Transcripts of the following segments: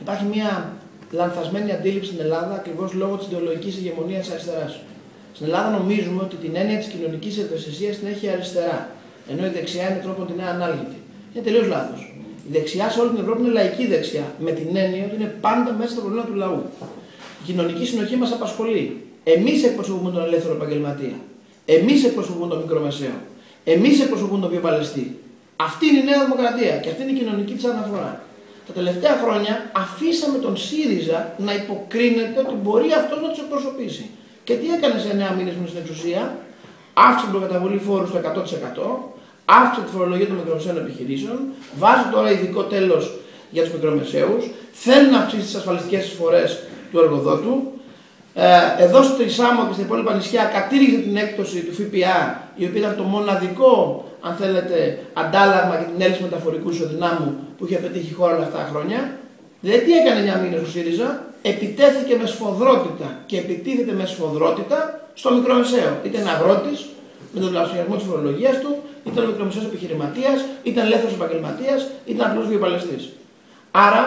Υπάρχει μια λανθασμένη αντίληψη στην Ελλάδα ακριβώς λόγω της ιδεολογικής ηγεμονίας τη αριστεράς. Στην Ελλάδα νομίζουμε ότι την έννοια της κοινωνικής ευαισθησίας την έχει η αριστερά, ενώ η δεξιά είναι τρόπο την ανάλγητη. Είναι τελείως λάθος. Η δεξιά σε όλη την Ευρώπη είναι λαϊκή δεξιά, με την έννοια ότι είναι πάντα μέσα στο προβλήμα του λαού. Η κοινωνική συνοχή μας απασχολεί. Εμείς εκπροσωπούμε τον ελεύθερο επαγγελματία. Εμείς εκπροσωπούμε τον μικρομεσαίο. Εμείς εκπροσωπούμε τον βιοπαλαιστή. Αυτή είναι η νέα δημοκρατία και αυτή είναι η κοινωνική της αναφορά. Τα τελευταία χρόνια αφήσαμε τον ΣΥΡΙΖΑ να υποκρίνεται ότι μπορεί αυτός να τους εκπροσωπήσει. Και τι έκανε σε 9 μήνες με στην εξουσία, αύξησε την προκαταβολή φόρου στο 100%, αύξησε τη φορολογία των μικρομεσαίων επιχειρήσεων, βάζει τώρα ειδικό τέλος για τους μικρομεσαίους, θέλει να αυξήσει τις ασφαλιστικές εισφορέ του εργοδότου. Ε, εδώ στη Σάμο και στην υπόλοιπα νησιά κατήργησε την έκπτωση του ΦΠΑ, η οποία ήταν το μοναδικό, αν θέλετε, αντάλλαγμα για την έλλειψη μεταφορικού ισοδυνάμου που είχε πετύχει η χώρα όλα αυτά τα χρόνια. Δηλαδή τι έκανε 9 μήνε ο ΣΥΡΙΖΑ, επιτέθηκε με σφοδρότητα και επιτίθεται με σφοδρότητα στο μικρομεσαίο. Είτε είναι αγρότης, με τον πλασιασμό της φορολογίας του, είτε ο μικρομεσαίος επιχειρηματίας, είτε ελεύθερος επαγγελματίας, είτε απλός βιοπαλαιστής. Άρα,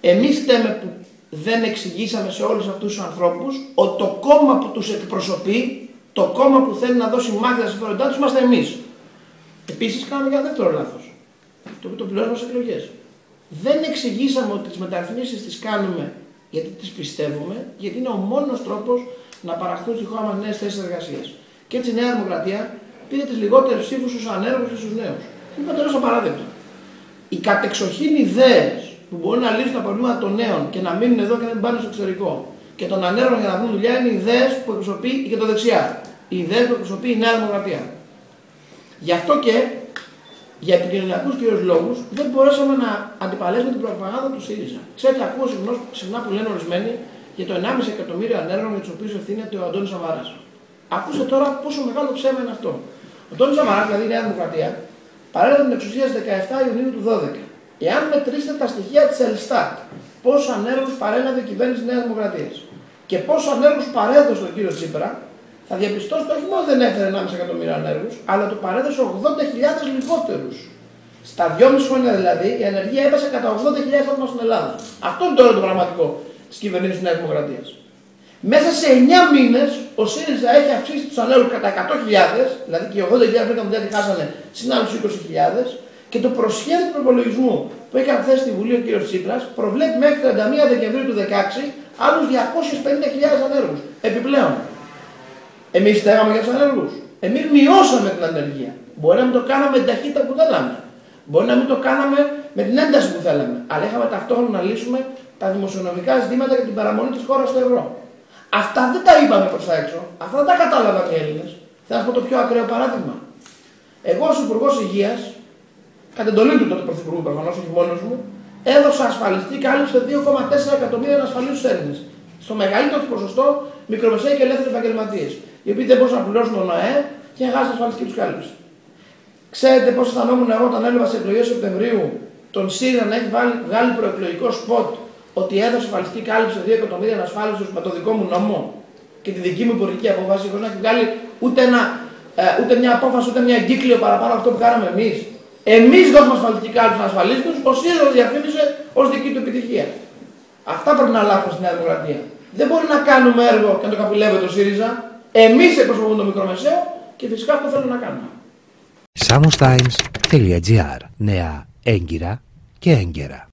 εμείς θέμε που δεν εξηγήσαμε σε όλους αυτούς τους ανθρώπους ότι το κόμμα που τους εκπροσωπεί, το κόμμα που θέλει να δώσει μάχη στα συμφέροντά τους, είμαστε εμείς. Επίσης κάναμε για δεύτερο λάθος, το οποίο το πληρώνουμε σε εκλογές. Δεν εξηγήσαμε ότι τις μεταρρυθμίσεις τις κάνουμε γιατί τις πιστεύουμε, γιατί είναι ο μόνος τρόπος να παραχθούν στη χώρα μας νέες θέσεις εργασίας. Και έτσι η Νέα Δημοκρατία πήρε τις λιγότερες ψήφους στους ανέργους και στους νέους. Είναι παντελώς απαράδεκτο. Οι κατεξοχήν ιδέες που μπορούν να λύσουν τα προβλήματα των νέων και να μείνουν εδώ και να μην πάνε στο εξωτερικό. Και των ανέργων για να βρουν δουλειά είναι οι ιδέες που εκπροσωπεί η κεντροδεξιά. Οι ιδέες που εκπροσωπεί η Νέα Δημοκρατία. Γι' αυτό και για επικοινωνιακούς κυρίω λόγους δεν μπορέσαμε να αντιπαλέσουμε την προπαγάνδα του ΣΥΡΙΖΑ. Ξέρετε, ακούω συχνά που λένε ορισμένοι για το 1,5 εκατομμύριο ανέργων για τους οποίους ευθύνεται ο Αντώνης Σαμαρά. Ακούστε τώρα πόσο μεγάλο ψέμα είναι αυτό. Ο Αντώνης Σαμαρά, δηλαδή η Νέα Δημοκρατία, παρέλαβε την εξουσία στις 17 Ιουνίου του 12. Εάν μετρήσετε τα στοιχεία της Ελστάτ, πόσο ανέργους παρέλαβε η κυβέρνηση Νέας Δημοκρατίας και πόσο ανέργους παρέδωσε τον κύριος Τσίπρα, θα διαπιστώσετε όχι μόνο δεν έφερε 1,5 εκατομμύριο ανέργους, αλλά το παρέδωσε 80.000 λιγότερους. Στα 2,5 χρόνια δηλαδή η ανεργία έπεσε κατά 80.000 άτομα στην Ελλάδα. Αυτό είναι τώρα το πραγματικό της κυβέρνηση της Νέας Δημοκρατίας. Μέσα σε 9 μήνες ο ΣΥΡΙΖΑ έχει αυξήσει τους ανέργους κατά 100.000, δηλαδή και οι 80.000 βρήκαν δεν χάσανε συν άλλου 20.000, και το προσχέδιο του προπολογισμού που έχει θέσει στη Βουλή ο κ. Τσίπρας προβλέπει μέχρι 31 Δεκεμβρίου του 2016 άλλους 250.000 ανέργους. Επιπλέον. Εμείς στέγαμε για τους ανέργους. Εμείς μειώσαμε την ανεργία. Μπορεί να μην το κάναμε με την ταχύτητα που θέλαμε. Μπορεί να μην το κάναμε με την ένταση που θέλαμε. Αλλά είχαμε ταυτόχρονα να λύσουμε τα δημοσιονομικά ζητήματα για την παραμονή της χώρας στο ευρώ. Αυτά δεν τα είπαμε προς τα έξω. Αυτά δεν τα κατάλαβαν οι Έλληνες. Θα σα πω το πιο ακραίο παράδειγμα. Εγώ ως Υπουργός Υγείας κατ' εντολή του τότε Πρωθυπουργού προφανώς, όχι μόνος μου, έδωσε ασφαλιστή κάλυψη 2,4 εκατομμύρια ανασφαλεί στου Έλληνες. Στο μεγαλύτερο τους ποσοστό μικρομεσαίοι και ελεύθεροι επαγγελματίες. Οι οποίοι δεν μπορούσαν να πληρώσουν τον ΟΕ και χάσαν ασφαλιστική τους κάλυψη. Ξέρετε πώς αισθανόμουν εγώ όταν έλαβα σε εκλογές Σεπτεμβρίου τον ΣΥΡΙΖΑ να έχει βάλει, βγάλει προεκλογικό σποτ ότι έδωσε ασφαλιστική κάλυψη σε 2 εκατομμύρια ανασφάλιστους με το δικό μου νόμο και τη δική μου πολιτική απόφαση, χωρίς να έχει βγάλει ούτε, ένα, ε, ούτε μια απόφαση, ούτε μια εγκύκλιο παραπάνω αυτό που κάναμε εμείς. Εμείς δώσουμε ασφαλιστική κάλυψη στους ασφαλίστου, ο ΣΥΡΙΖΑ το διαφήμισε ως δική του επιτυχία. Αυτά πρέπει να αλλάξουν στη Νέα Δημοκρατία. Δεν μπορεί να κάνουμε έργο και να το καπηλεύει το ΣΥΡΙΖΑ. Εμείς εκπροσωπούμε το μικρομεσαίο και φυσικά αυτό θέλουμε να κάνουμε. Samostimes.gr Νέα έγκυρα και έγκαιρα.